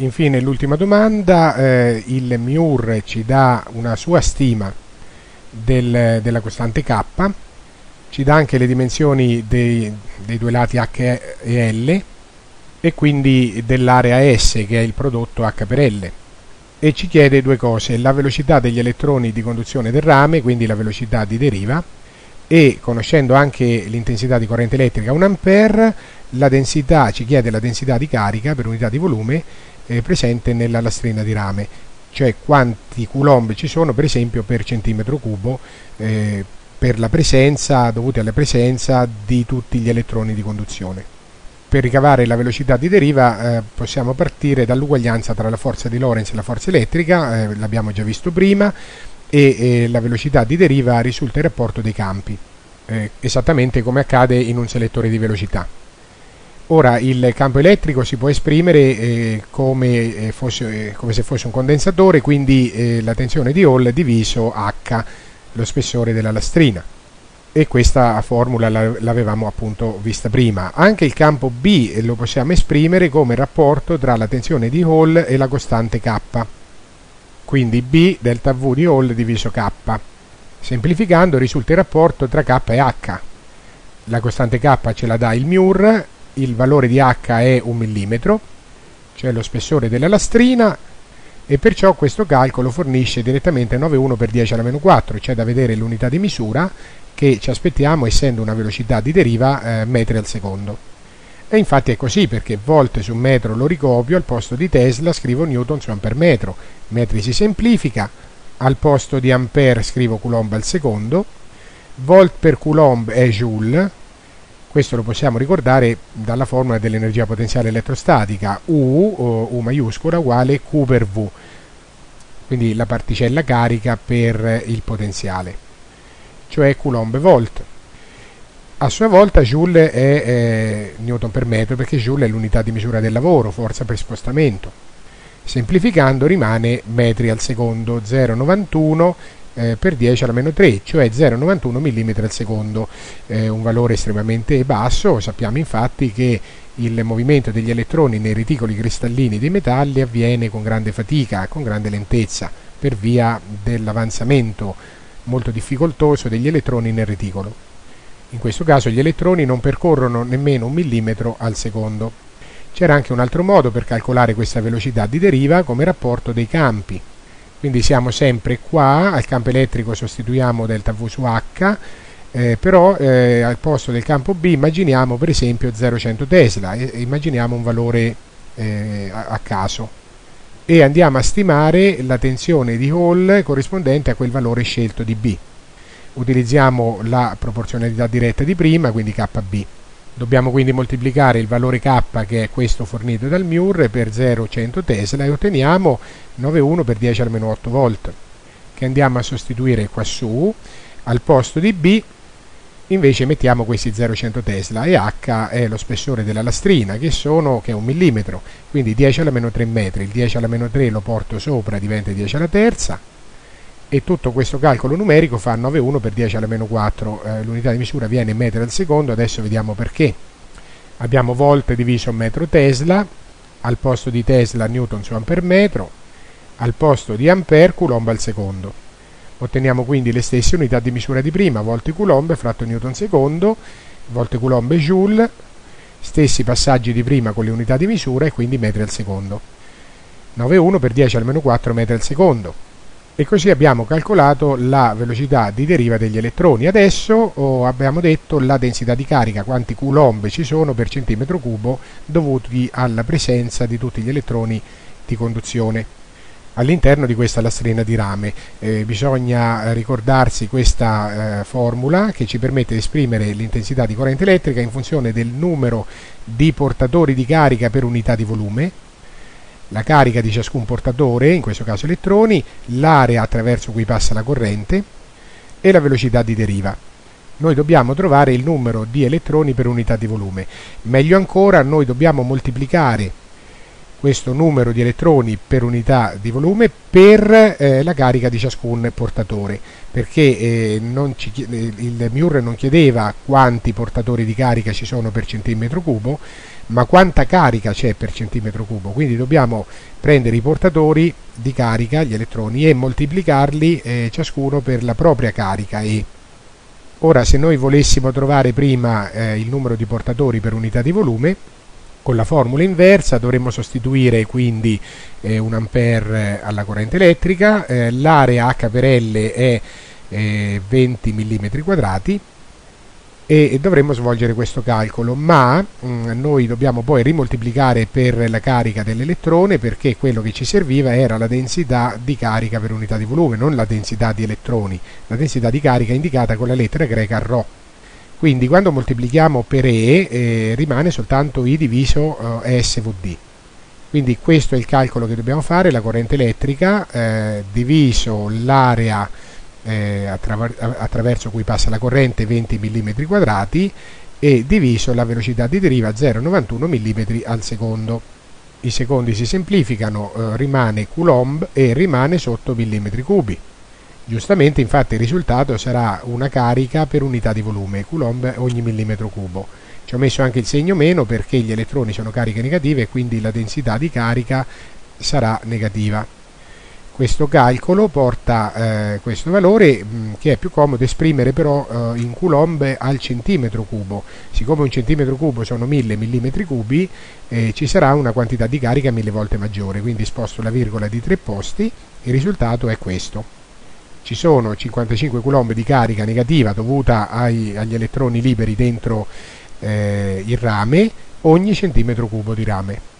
Infine l'ultima domanda, eh, il MIUR ci dà una sua stima del, della costante K, ci dà anche le dimensioni dei, dei due lati H e L e quindi dell'area S che è il prodotto H per L. E ci chiede due cose, la velocità degli elettroni di conduzione del rame, quindi la velocità di deriva e conoscendo anche l'intensità di corrente elettrica 1 A, la densità, ci chiede la densità di carica per unità di volume eh, presente nella lastrina di rame, cioè quanti coulomb ci sono per esempio per centimetro cubo eh, per la presenza, dovuti alla presenza di tutti gli elettroni di conduzione. Per ricavare la velocità di deriva eh, possiamo partire dall'uguaglianza tra la forza di Lorentz e la forza elettrica, eh, l'abbiamo già visto prima, e la velocità di deriva risulta il rapporto dei campi, eh, esattamente come accade in un selettore di velocità. Ora il campo elettrico si può esprimere eh, come, eh, fosse, eh, come, se fosse un condensatore, quindi eh, la tensione di Hall diviso H, lo spessore della lastrina. E questa formula l'avevamo appunto vista prima. Anche il campo B lo possiamo esprimere come rapporto tra la tensione di Hall e la costante K. Quindi B delta V di Hall diviso K. Semplificando risulta il rapporto tra K e H. La costante K ce la dà il MUR il valore di H è un millimetro, cioè lo spessore della lastrina, e perciò questo calcolo fornisce direttamente 9,1 per 10 alla meno 4, cioè da vedere l'unità di misura che ci aspettiamo essendo una velocità di deriva eh, metri al secondo. E infatti è così perché volte su metro lo ricopio, al posto di Tesla scrivo newton su ampere metro, metri si semplifica, al posto di ampere scrivo coulomb al secondo, volt per coulomb è joule, questo lo possiamo ricordare dalla formula dell'energia potenziale elettrostatica U, U maiuscola, uguale Q per V, quindi la particella carica per il potenziale, cioè Coulomb volt. A sua volta Joule è eh, Newton per metro perché Joule è l'unità di misura del lavoro, forza per spostamento. Semplificando rimane metri al secondo, 0,91 eh, per 10 alla meno 3, cioè 0,91 mm al secondo, eh, un valore estremamente basso. Sappiamo infatti che il movimento degli elettroni nei reticoli cristallini dei metalli avviene con grande fatica, con grande lentezza, per via dell'avanzamento molto difficoltoso degli elettroni nel reticolo. In questo caso gli elettroni non percorrono nemmeno un millimetro al secondo. C'era anche un altro modo per calcolare questa velocità di deriva come rapporto dei campi quindi siamo sempre qua al campo elettrico sostituiamo delta V su H eh, però eh, al posto del campo B immaginiamo per esempio 0,100 Tesla e, immaginiamo un valore eh, a, a, caso. E andiamo a stimare la tensione di Hall corrispondente a quel valore scelto di B. Utilizziamo la proporzionalità diretta di prima quindi KB Dobbiamo quindi moltiplicare il valore K che è questo fornito dal MUR per 0,100 Tesla e otteniamo 9,1 per 10 al meno 8 volt che andiamo a sostituire qua su al posto di B invece mettiamo questi 0,100 Tesla e H è lo spessore della lastrina che, sono, che è un millimetro quindi 10 alla meno 3 metri. Il 10 alla meno 3 lo porto sopra diventa 10 alla terza e tutto questo calcolo numerico fa 9,1 per 10 alla meno 4, eh, l'unità di misura viene in metri al secondo, adesso vediamo perché. Abbiamo volt diviso metro Tesla, al posto di Tesla Newton su ampere metro, al posto di ampere coulomb al secondo. Otteniamo quindi le stesse unità di misura di prima, volte coulomb fratto newton secondo, volte coulomb joule, stessi passaggi di prima con le unità di misura e quindi metri al secondo. 9,1 per 10 al meno 4 metri al secondo e così abbiamo calcolato la velocità di deriva degli elettroni. Adesso oh, abbiamo detto la densità di carica, quanti coulomb ci sono per centimetro cubo dovuti alla presenza di tutti gli elettroni di conduzione all'interno di questa lastrina di rame. Eh, bisogna ricordarsi questa eh, formula che ci permette di esprimere l'intensità di corrente elettrica in funzione del numero di portatori di carica per unità di volume la carica di ciascun portatore, in questo caso elettroni, l'area attraverso cui passa la corrente e la velocità di deriva. Noi dobbiamo trovare il numero di elettroni per unità di volume. Meglio ancora, noi dobbiamo moltiplicare questo numero di elettroni per unità di volume per eh, la carica di ciascun portatore perché eh, ci, il MIUR non chiedeva quanti portatori di carica ci sono per centimetro cubo ma quanta carica c'è per centimetro cubo. Quindi dobbiamo prendere i portatori di carica, gli elettroni, e moltiplicarli eh, ciascuno per la propria carica E. Ora, se noi volessimo trovare prima eh, il numero di portatori per unità di volume, con la formula inversa dovremmo sostituire quindi eh, un ampere alla corrente elettrica, eh, l'area H per L è 20 mm quadrati e dovremmo svolgere questo calcolo ma mh, mm, noi dobbiamo poi rimoltiplicare per la carica dell'elettrone perché quello che ci serviva era la densità di carica per unità di volume non la densità di elettroni. La densità di carica indicata con la lettera greca ρ quindi quando moltiplichiamo per E eh, rimane soltanto I diviso eh, SVD quindi questo è il calcolo che dobbiamo fare la corrente elettrica eh, diviso l'area eh, attraver attraverso cui passa la corrente 20 mm quadrati e diviso la velocità di deriva 0,91 mm al secondo. I secondi si semplificano, eh, rimane Coulomb e rimane sotto millimetri cubi. Giustamente infatti il risultato sarà una carica per unità di volume, Coulomb ogni millimetro cubo. Ci ho messo anche il segno meno perché gli elettroni sono cariche negative e quindi la densità di carica sarà negativa questo calcolo porta eh, questo valore mh, mm, che è più comodo esprimere però eh, in coulomb al centimetro cubo. Siccome un centimetro cubo sono 1000 millimetri cubi eh, ci sarà una quantità di carica mille volte maggiore. Quindi sposto la virgola di tre posti il risultato è questo. Ci sono 55 coulomb di carica negativa dovuta ai, agli elettroni liberi dentro eh, il rame ogni centimetro cubo di rame